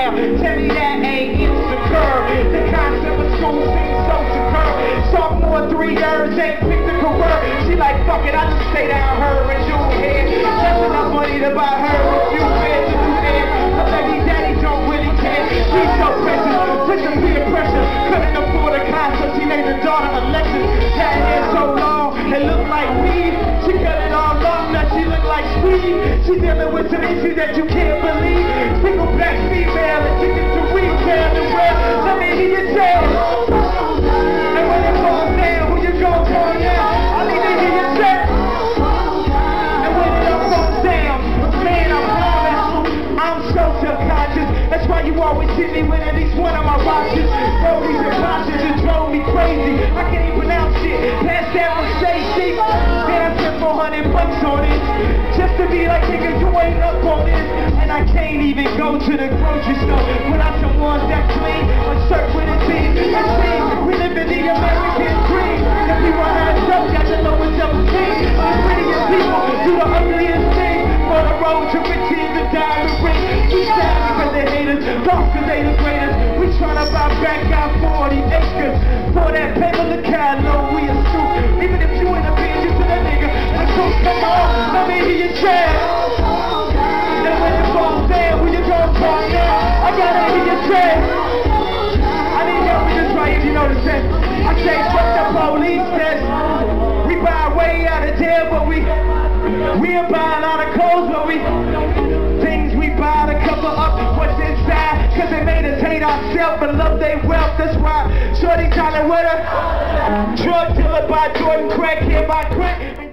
now. Tell me that ain't insecure. The concept of school seems so secure. Sophomore three years ain't picked a career. She like, fuck it, I just stay down. She dealing with some issues that you can't believe. Single black female, addicted to retail and well. Let me hear you say. And when it falls down, who you gon' call now? I need to hear you say. And when it all falls down, man, I promise, I'm so subconscious. That's why you always see me with at least one of my watches. Roadies and watches, it drove me crazy. I can't even pronounce shit. Pass that Mercedes. Then I spent 400 bucks on it. To be like, nigga, you ain't up on this. And I can't even go to the grocery store without some ones that clean. A shirt with a team. And see, we live in the American dream. If we were hands up, got the lowest self-esteem. The prettiest people do the ugliest things. For the road to riches, the diamond ring. We sad because they hate us, because they the greatest. We tryna buy back our chant. I need help with this right if you know the sense. I say, fuck the police test. We buy way out of jail, but we we ain't buy a lot of clothes, but we things we buy to cover up what's inside. Cause they made us hate ourselves but love they wealth. That's why Shorty to with her. Drug dealer by Jordan, crack here by crack.